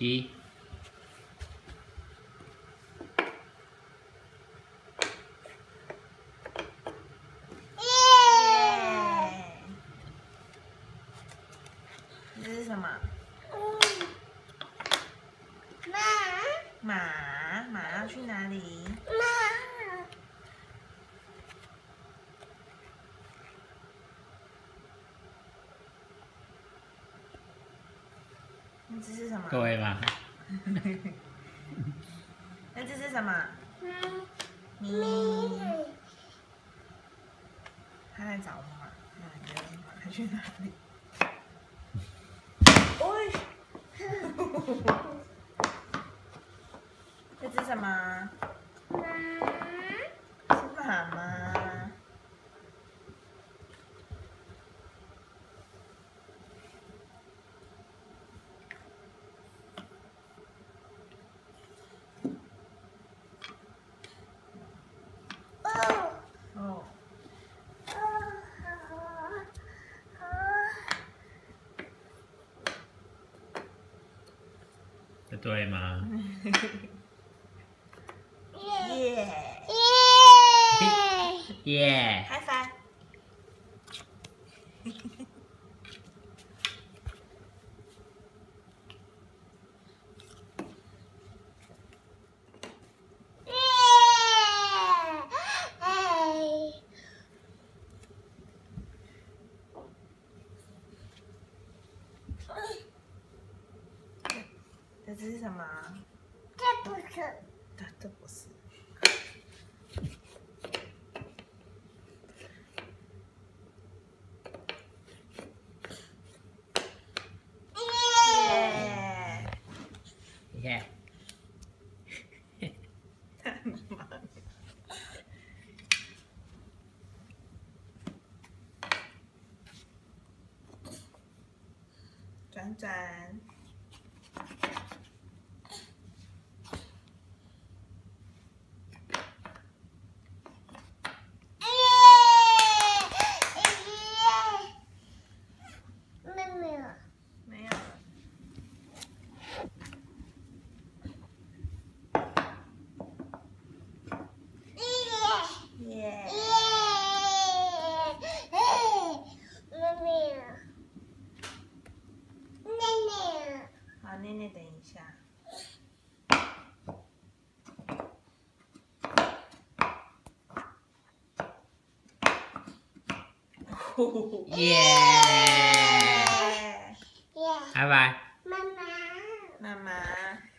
鸡。这是什么？马马，马要去哪里？妈，那这是什么？各位吧，那这是什么？嗯，咪，咪，他在找我，那你马他去哪里？喂，这是什么？妈，是马吗？哦，哦，哦，好，这对吗？耶，耶耶，耶！，high 这是什么？这不是，这这不是。耶，耶！太忙了。转转，奶奶，等一下。耶！拜拜。妈妈。妈妈。